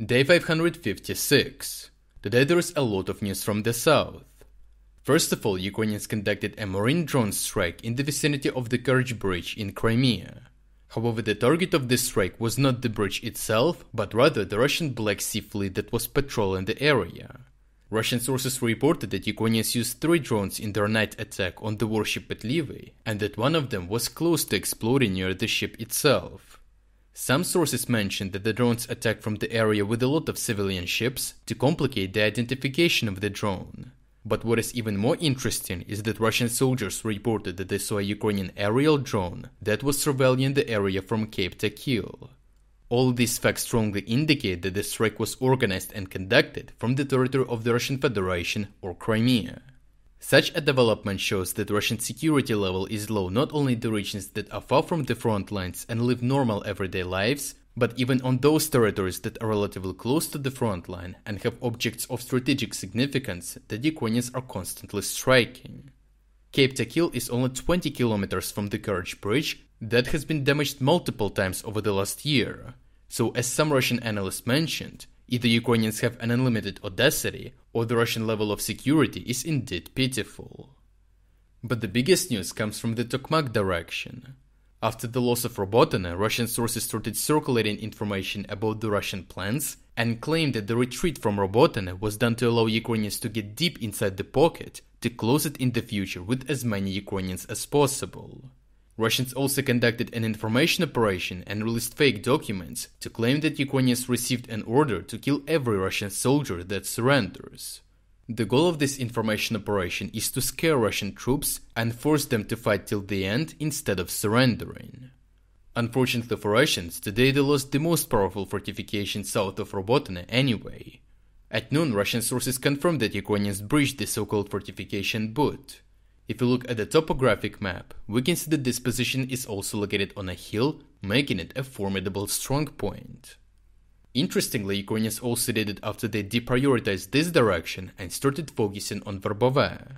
Day 556. Today there is a lot of news from the south. First of all, Ukrainians conducted a marine drone strike in the vicinity of the Kerch Bridge in Crimea. However, the target of this strike was not the bridge itself, but rather the Russian Black Sea Fleet that was patrolling the area. Russian sources reported that Ukrainians used three drones in their night attack on the warship at Lviv, and that one of them was close to exploding near the ship itself. Some sources mention that the drones attacked from the area with a lot of civilian ships to complicate the identification of the drone. But what is even more interesting is that Russian soldiers reported that they saw a Ukrainian aerial drone that was surveilling the area from Cape Takil. All these facts strongly indicate that the strike was organized and conducted from the territory of the Russian Federation or Crimea. Such a development shows that Russian security level is low not only in the regions that are far from the front lines and live normal everyday lives, but even on those territories that are relatively close to the front line and have objects of strategic significance that Ukrainians are constantly striking. Cape Takil is only 20 kilometers from the Kerch Bridge that has been damaged multiple times over the last year. So, as some Russian analysts mentioned, Either Ukrainians have an unlimited audacity, or the Russian level of security is indeed pitiful. But the biggest news comes from the Tokmak direction. After the loss of Robotyne, Russian sources started circulating information about the Russian plans and claimed that the retreat from Robotyne was done to allow Ukrainians to get deep inside the pocket to close it in the future with as many Ukrainians as possible. Russians also conducted an information operation and released fake documents to claim that Ukrainians received an order to kill every Russian soldier that surrenders. The goal of this information operation is to scare Russian troops and force them to fight till the end instead of surrendering. Unfortunately for Russians, today they lost the most powerful fortification south of Robotyne anyway. At noon, Russian sources confirmed that Ukrainians breached the so-called fortification Boot. If we look at the topographic map, we can see that this position is also located on a hill, making it a formidable strong point. Interestingly, Ukrainians also did it after they deprioritized this direction and started focusing on Verbove.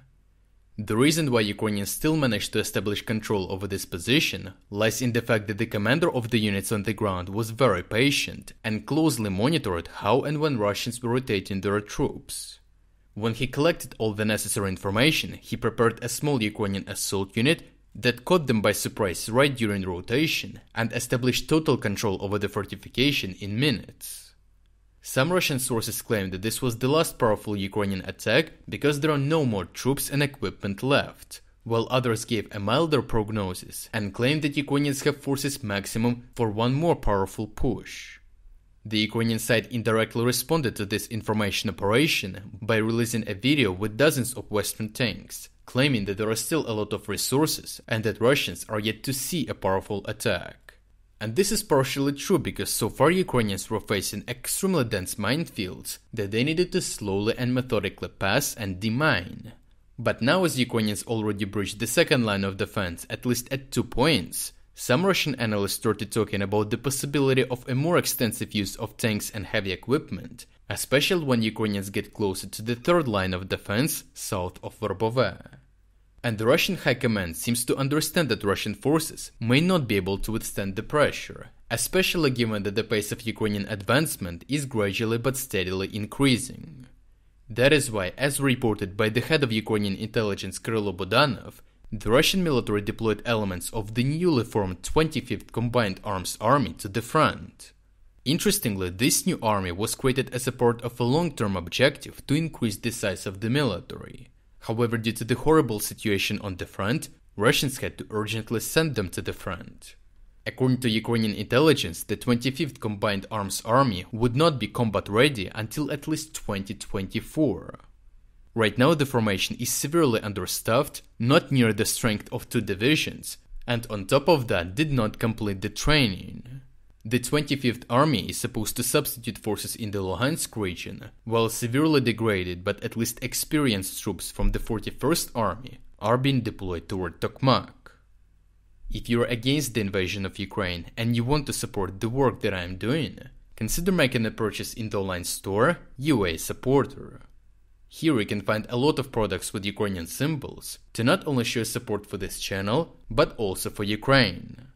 The reason why Ukrainians still managed to establish control over this position lies in the fact that the commander of the units on the ground was very patient and closely monitored how and when Russians were rotating their troops. When he collected all the necessary information, he prepared a small Ukrainian assault unit that caught them by surprise right during rotation and established total control over the fortification in minutes. Some Russian sources claim that this was the last powerful Ukrainian attack because there are no more troops and equipment left, while others gave a milder prognosis and claimed that Ukrainians have forces maximum for one more powerful push. The Ukrainian side indirectly responded to this information operation by releasing a video with dozens of Western tanks, claiming that there are still a lot of resources and that Russians are yet to see a powerful attack. And this is partially true because so far Ukrainians were facing extremely dense minefields that they needed to slowly and methodically pass and demine. But now as Ukrainians already breached the second line of defense at least at two points, some Russian analysts started talking about the possibility of a more extensive use of tanks and heavy equipment, especially when Ukrainians get closer to the third line of defense south of Verbove. And the Russian High Command seems to understand that Russian forces may not be able to withstand the pressure, especially given that the pace of Ukrainian advancement is gradually but steadily increasing. That is why, as reported by the head of Ukrainian intelligence Kyrylo Budanov, the Russian military deployed elements of the newly formed 25th Combined Arms Army to the front. Interestingly, this new army was created as a part of a long term objective to increase the size of the military. However, due to the horrible situation on the front, Russians had to urgently send them to the front. According to Ukrainian intelligence, the 25th Combined Arms Army would not be combat ready until at least 2024. Right now, the formation is severely understaffed, not near the strength of two divisions, and on top of that, did not complete the training. The 25th Army is supposed to substitute forces in the Luhansk region, while severely degraded but at least experienced troops from the 41st Army are being deployed toward Tokmak. If you're against the invasion of Ukraine and you want to support the work that I am doing, consider making a purchase in the online store UA Supporter. Here you can find a lot of products with Ukrainian symbols to not only show support for this channel, but also for Ukraine.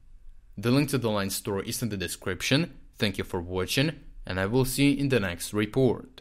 The link to the line store is in the description. Thank you for watching and I will see you in the next report.